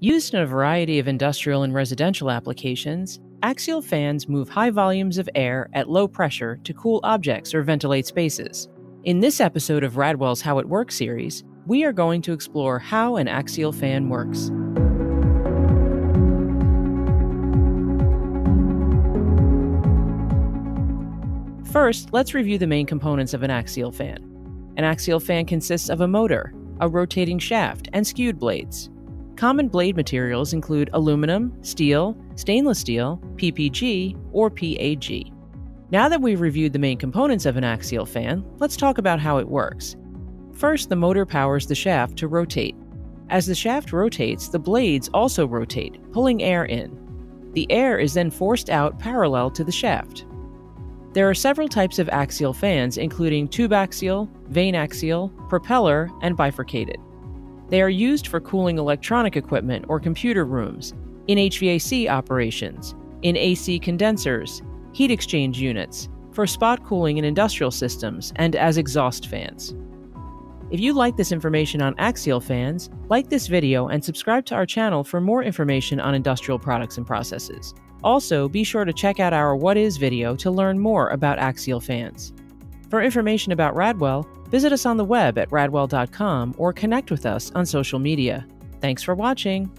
Used in a variety of industrial and residential applications, axial fans move high volumes of air at low pressure to cool objects or ventilate spaces. In this episode of Radwell's How It Works series, we are going to explore how an axial fan works. First, let's review the main components of an axial fan. An axial fan consists of a motor, a rotating shaft, and skewed blades. Common blade materials include aluminum, steel, stainless steel, PPG, or PAG. Now that we've reviewed the main components of an axial fan, let's talk about how it works. First, the motor powers the shaft to rotate. As the shaft rotates, the blades also rotate, pulling air in. The air is then forced out parallel to the shaft. There are several types of axial fans, including tube axial, vane axial, propeller, and bifurcated. They are used for cooling electronic equipment or computer rooms, in HVAC operations, in AC condensers, heat exchange units, for spot cooling in industrial systems, and as exhaust fans. If you like this information on axial fans, like this video and subscribe to our channel for more information on industrial products and processes. Also, be sure to check out our What Is video to learn more about axial fans. For information about Radwell, visit us on the web at radwell.com or connect with us on social media. Thanks for watching!